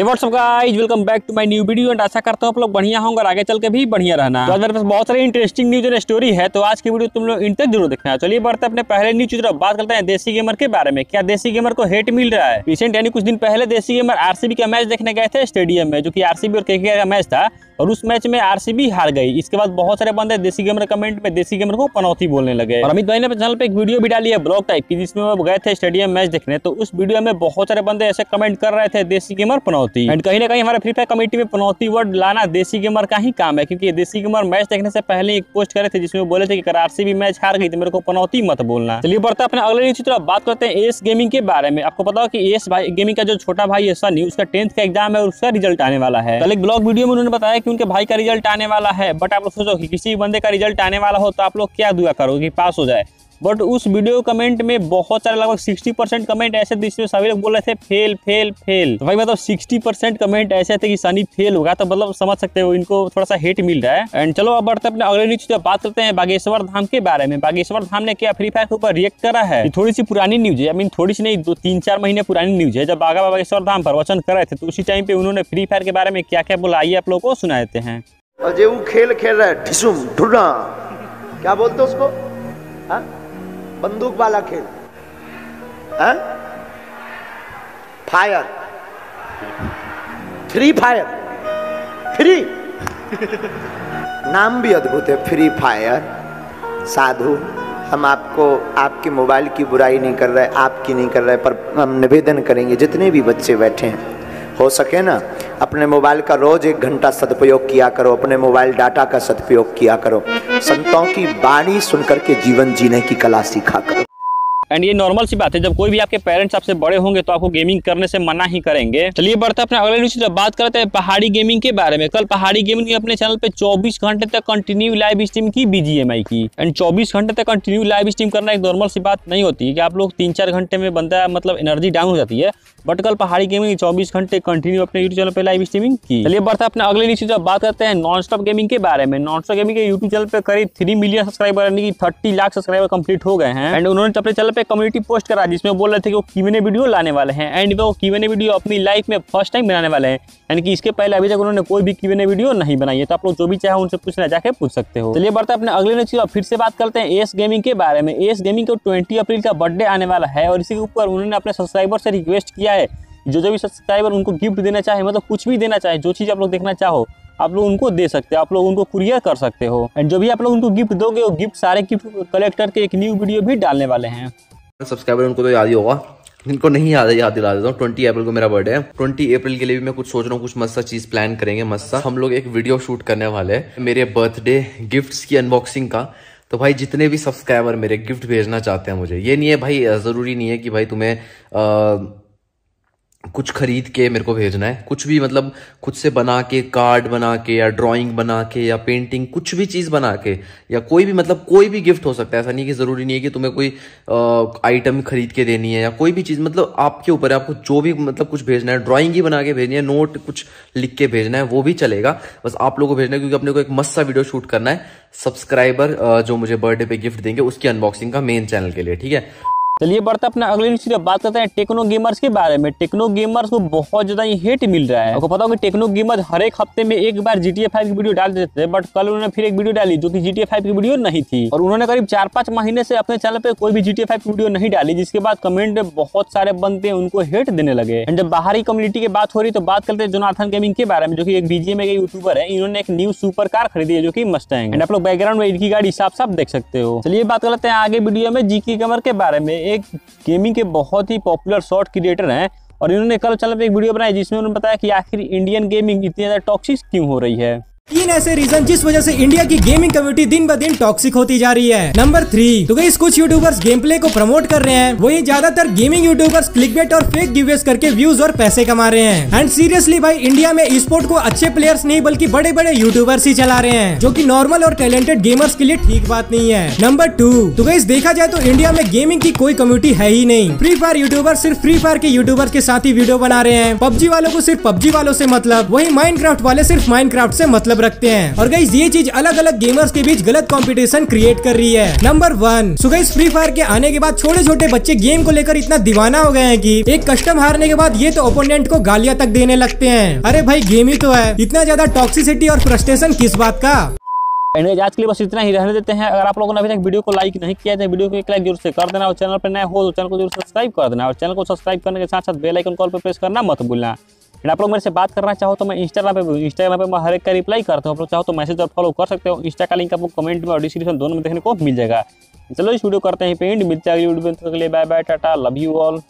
Hey what's up guys welcome back to my new video and आशा करता हूँ आप लोग बढ़िया होंगे और आगे चल के भी बढ़िया रहना। तो आज मेरे पास बहुत सारी इंटरेस्टिंग न्यूज़ और स्टोरी है तो आज की वीडियो तुम लोग तक ज़रूर देखना। चलिए बढ़ते अपने पहले न्यूज़ की तरफ़। बात करते हैं देसी गेमर के बारे में। क्या देसी गेमर को हेट मिल रहा है? रिसेंट यानी कुछ दिन पहले देसी गेमर आरसीबी का मैच देखने गए थे स्टेडियम में, जो की आरसीबी और केके का मैच था, और उस मैच में आरसीबी हार गई। इसके बाद बहुत सारे बंदे देसी गेमर कमेंट में देसी गेमर को पनौती बोलने लगे। और अमित भाई ने चैनल पे एक वीडियो भी डाली है ब्लॉग टाइप की, जिसमें वो गए थे स्टेडियम मैच देखने। तो उस वीडियो में बहुत सारे बंदे ऐसे कमेंट कर रहे थे देसी गेमर पनौती। एंड कहीं ना कहीं हमारे फ्री फायर कमेटी में पनौती वर्ड लाना देसी गेमर का ही काम है, क्योंकि देसी गेमर मैच देखने से पहले एक पोस्ट करे थे जिसमें बोले थे कि आरसीबी मैच हार गई तो मेरे को पनौती मत बोलना। चलिए बढ़ते अपने अगले न्यूज़ तरफ़, बात करते हैं एस गेमिंग के बारे में। आपको पता कि एस गेमिंग का जो छोटा भाई है सनी उसका टेंथ का एग्ज़ाम है उसका रिज़ल्ट आने वाला है। कल एक ब्लॉग वीडियो में उन्होंने बताया कि उनके भाई का रिज़ल्ट आने वाला है बट आप लोग सोचो किसी बंदे का रिज़ल्ट आने वाला हो तो आप लोग क्या दुआ करोगे पास हो जाए। बट उस वीडियो कमेंट में बहुत सारे लगभग 60 परसेंट कमेंट ऐसे थे, जिसमें सभी लोग बोल रहे थे फेल फेल फेल तो भाई मतलब 60 परसेंट कमेंट ऐसे थे कि सनी फेल होगा तो मतलब समझ सकते हो, इनको थोड़ा सा हेट मिल रहा है। एंड चलो अब बढ़ते अपने अगले न्यूज़ बात करते हैं बागेश्वर धाम के बारे में। बागेश्वर धाम ने क्या फ्री फायर के ऊपर रिएक्ट करा है? थोड़ी सी पुरानी न्यूज़ है आई मीन थोड़ी सी नहीं, दो तीन चार महीने पुरानी न्यूज़ है। जब बागा बागेश्वर धाम प्रवचन कर रहे थे तो उसी टाइम पे उन्होंने फ्री फायर के बारे में क्या क्या बोला, आइए आप लोग को सुना देते हैं। जे वो खेल खेल रहा है ठिसुम ढुना क्या बोलते उसको? हाँ? बंदूक वाला खेल। हाँ? फायर फ्री फायर फ्री नाम भी अद्भुत है फ्री फायर साधु, हम आपको, आपके मोबाइल की बुराई नहीं कर रहे, आपकी नहीं कर रहे, पर हम निवेदन करेंगे, जितने भी बच्चे बैठे हैं, हो सके ना? अपने मोबाइल का रोज एक घंटा सदुपयोग किया करो, अपने मोबाइल डाटा का सदुपयोग किया करो। संतों की वाणी सुनकर के जीवन जीने की कला सीखा करो। एंड ये नॉर्मल सी बात है, जब कोई भी आपके पेरेंट्स आपसे बड़े होंगे तो आपको गेमिंग करने से मना ही करेंगे। चलिए बढ़ते अपने अगले न्यूज़ जब बात करते हैं पहाड़ी गेमिंग के बारे में। कल पहाड़ी गेमिंग ने अपने चैनल पे 24 घंटे तक कंटिन्यू लाइव स्ट्रीम की बीजीएमआई की। एंड 24 घंटे तक कंटिन्यू लाइव स्ट्रीम करना एक नॉर्मल सी बात नहीं होती है कि आप लोग तीन चार घंटे में बंदा मतलब एनर्जी डाउन हो जाती है। बट कल पहाड़ी गेमिंग चौबीस घंटे कंटिन्यू अपने यूट्यूब चैनल पे लाइव स्ट्रीमिंग की। चलिए बढ़ते अपने अगले न्यूज़ जब बात करते हैं नॉन स्टॉप गेमिंग के बारे में। नॉन स्टॉप गेमिंग के यूट्यूब चैनल पे करीब थ्री मिलियन सब्सक्राइबर यानी कि थर्टी लाख सब्सक्राइबर कंप्लीट हो गए हैं। एंड उन्होंने अपने चैनल पे कम्युनिटी पोस्ट करा, जिसमें बोल रहे थे कि वो कीवने वीडियो लाने वाले हैं। एंड वो कीवने वीडियो अपनी लाइफ में फ़र्स्ट टाइम बनाने वाले हैं। यानी कि इसके पहले अभी तक उन्होंने कोई भी कीवने वीडियो नहीं बनाई है। तो आप लोग जो भी चाहे उनसे पूछना जाके पूछ सकते हो। चलिए बढ़ते अपने अगले न्यूज़ फिर से बात करते हैं एस गेमिंग के बारे में। एस गेमिंग को ट्वेंटी अप्रैल का बर्थडे आने वाला है और इसी के ऊपर उन्होंने अपने सब्सक्राइबर से रिक्वेस्ट किया है। जो जो भी सब्सक्राइबर उनको गिफ्ट देना चाहे मतलब कुछ भी देना चाहे, जो चीज़ आप लोग देखना चाहो आप लोग उनको दे सकते हो आप लोग उनको कुरियर कर सकते हो। एंड जो भी आप लोग उनको गिफ्ट दोगे वो गिफ्ट सारे गिफ्ट कलेक्टर के एक न्यू वीडियो भी डालने वाले हैं। सब्सक्राइबर उनको तो याद ही होगा। जिनको नहीं याद याद दिला देता हूँ। ट्वेंटी अप्रैल को मेरा बर्थडे है। ट्वेंटी अप्रैल के लिए भी मैं कुछ सोच रहा हूँ कुछ मस्त चीज़ प्लान करेंगे मस्त हम लोग एक वीडियो शूट करने वाले हैं मेरे बर्थडे गिफ्ट्स की अनबॉक्सिंग का। तो भाई जितने भी सब्सक्राइबर मेरे गिफ्ट भेजना चाहते हैं मुझे ये नहीं है भाई ज़रूरी नहीं है कि भाई तुम्हें आ, कुछ खरीद के मेरे को भेजना है। कुछ भी मतलब खुद से बना के, कार्ड बना के या ड्राइंग बना के या पेंटिंग कुछ भी चीज़ बना के या कोई भी मतलब कोई भी गिफ्ट हो सकता है। ऐसा नहीं कि ज़रूरी नहीं है कि तुम्हें कोई आइटम खरीद के देनी है या कोई भी चीज़ मतलब आपके ऊपर है। आपको जो भी मतलब कुछ भेजना है ड्राइंग ही बना के भेजनी है नोट कुछ लिख के भेजना है, वो भी चलेगा। बस आप लोगों को भेजना है क्योंकि अपने को एक मस्त सा वीडियो शूट करना है। सब्सक्राइबर जो मुझे बर्थडे पे गिफ्ट देंगे, उसकी अनबॉक्सिंग का मेन चैनल के लिए, ठीक है? चलिए बढ़ते अपना अगले न्यूज़ बात करते हैं टेक्नो गेमर्स के बारे में। टेक्नो गेमर्स को बहुत ज़्यादा हेट मिल रहा है। आपको पता हो कि टेक्नो गेमर्स हर एक हफ़्ते में एक बार जीटीए फाइव की वीडियो डाल देते थे बट कल उन्होंने फिर एक वीडियो डाली जो कि जीटीए फाइव की वीडियो नहीं थी। और उन्होंने करीब चार पाँच महीने से अपने चैनल पे कोई भी जीटीए फाइव की वीडियो नहीं डाली, जिसके बाद कमेंट बहुत सारे बनते हैं उनको हेट देने लगे। एंड जब बाहरी कम्युनिटी की बात हो रही तो बात करते हैं जोनाथन गेमिंग के बारे में, जो की एक बीजीएम के यूट्यूबर है। इन्होंने एक न्यू सुपर कार खरीदी है, जो की मस्टैंग एंड आप लोग बैकग्राउंड में इनकी गाड़ी साफ़ साफ़ देख सकते हो। चलिए बात करते हैं आगे वीडियो में जीकी कमर के बारे में। एक गेमिंग के बहुत ही पॉपुलर शॉर्ट क्रिएटर हैं और इन्होंने कल चैनल एक वीडियो बनाई जिसमें उन्होंने बताया कि आखिर इंडियन गेमिंग इतनी ज़्यादा टॉक्सिक क्यों हो रही है। तीन ऐसे रीजन जिस वजह से इंडिया की गेमिंग कम्युनिटी दिन ब दिन टॉक्सिक होती जा रही है। नंबर थ्री तो गई कुछ यूट्यूबर्स गेम प्ले को प्रमोट कर रहे हैं। वही ज़्यादातर गेमिंग यूट्यूबर्स क्लिकबेट और फेक गिवेस करके व्यूज़ और पैसे कमा रहे हैं। एंड सीरियसली भाई इंडिया में स्पोर्ट को अच्छे प्लेयर्स नहीं, बल्कि बड़े बड़े यूट्यूबर्स ही चला रहे हैं, जो की नॉर्मल और टैलेंटेड गेमर्स के लिए ठीक बात नहीं है। नंबर टू तो गई देखा जाए तो इंडिया में गेमिंग की कोई कम्युनिटी है ही नहीं। फ्री फायर यूट्यूबर सिर्फ़ फ्री फायर के यूट्यूबर के साथ ही वीडियो बना रहे हैं। पबजी वालों को सिर्फ़ पबजी वालों से मतलब वही माइनक्राफ्ट वाले सिर्फ़ माइनक्राफ्ट से मतलब मतलब रखते हैं। और गाइस ये चीज़ अलग अलग गेमर्स के बीच गलत कॉम्पिटिशन क्रिएट कर रही है। Number one so Free Fire के आने के बाद छोटे छोटे बच्चे गेम को लेकर इतना दीवाना हो गए हैं कि एक कस्टम हारने के बाद ये तो ओपोनेंट को गालियाँ तक देने लगते हैं। अरे भाई गेम ही तो है। इतना ज़्यादा टॉक्सिसिटी और फ्रस्ट्रेशन किस बात का? एनीवेज आज के लिए बस इतना ही। रहने देते हैं। अगर आप लोगों ने अभी तक वीडियो को लाइक नहीं किया है तो वीडियो को एक लाइक ज़रूर से कर देना और चैनल पर नए हो तो चैनल को ज़रूर सब्सक्राइब कर देना। और चैनल को सब्सक्राइब करने के साथ साथ बेल आइकन कॉल पर प्रेस करना मत भूलना। एंड आप लोग मेरे से बात करना चाहो तो मैं इंस्टाग्राम पे इंस्टाग्राम पे मैं हर एक का रिप्लाई करता हूँ। आप लोग चाहो तो मैसेज और फॉलो कर सकते हो। इंस्टा का लिंक आपको कमेंट में और डिस्क्रिप्शन दोनों में देखने को मिल जाएगा। चलो इस वीडियो करते हैं पेंट मिलते हैं अगली वीडियो में। Bye bye tata love you all